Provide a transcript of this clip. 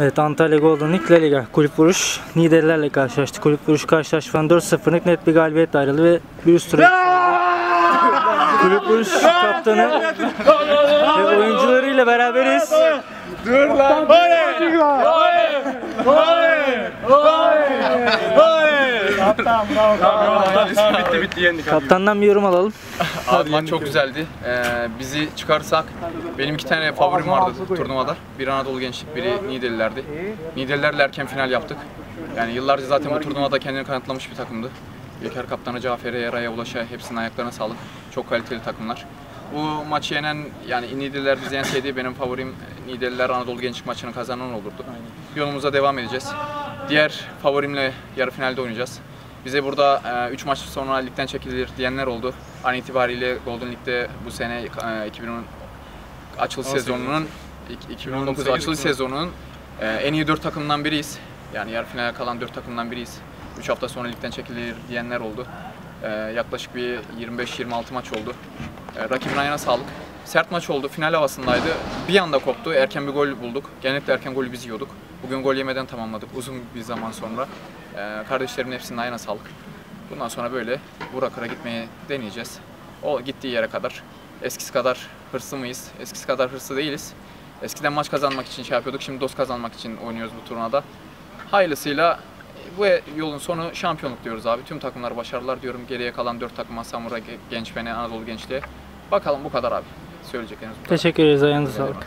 Evet Antalya Golden League La Liga kulüp vuruş liderlerle karşılaştı. Kulüp vuruş karşılaşmadan 4-0'lık net bir galibiyetle ayrıldı ve bir üst tura. Kulüp vuruş kaptanı ve oyuncularıyla beraberiz. Bitti bitti yendik. Kaptandan bir yorum alalım. Abi maç çok güzeldi. Ee, bizi çıkarsak benim iki tane favorim vardı turnuvada. Biri Anadolu Gençlik, biri Nidelilerdi. Nidelilerle erken final yaptık. Yani yıllarca zaten bu turnuvada kendini kanıtlamış bir takımdı. İlker Kaptanı Cafer'e, Yara'ya, Ulaş'a hepsinin ayaklarına sağlık. Çok kaliteli takımlar. Bu maçı yenen, yani Nideliler bizi yenseydi benim favorim Nideliler Anadolu Gençlik maçını kazanan olurdu. Yolumuza devam edeceğiz. Diğer favorimle yarı finalde oynayacağız. Bize burada 3 maç sonra ligden çekilir diyenler oldu. An itibariyle Golden League'de bu sene e, 2010 açılış sezonunun ik- 2019 açılış sezonunun e, en iyi 4 takımdan biriyiz. Yani yarı finale kalan 4 takımdan biriyiz. 3 hafta sonra ligden çekilir diyenler oldu. E, yaklaşık bir 25-26 maç oldu. E, rakibin ayağına sağlık. Sert maç oldu. Final havasındaydı. Bir anda koptu. Erken bir gol bulduk. Genellikle erken golü biz yiyorduk. Bugün gol yemeden tamamladık uzun bir zaman sonra. E, kardeşlerimin hepsinin ayağına sağlık. Bundan sonra böyle Burakır'a gitmeye deneyeceğiz. O gittiği yere kadar. Eskisi kadar hırslı mıyız? Eskisi kadar hırslı değiliz. Eskiden maç kazanmak için şey yapıyorduk. Şimdi dost kazanmak için oynuyoruz bu turnuvada. Hayırlısıyla bu yolun sonu şampiyonluk diyoruz abi. Tüm takımlara başarılar diyorum. Geriye kalan 4 takıma Samura, Gençmen'e, Anadolu Gençliğe. Bakalım bu kadar abi. Söyleyecekleriniz. Teşekkür ederiz. Ayağınıza sağlık.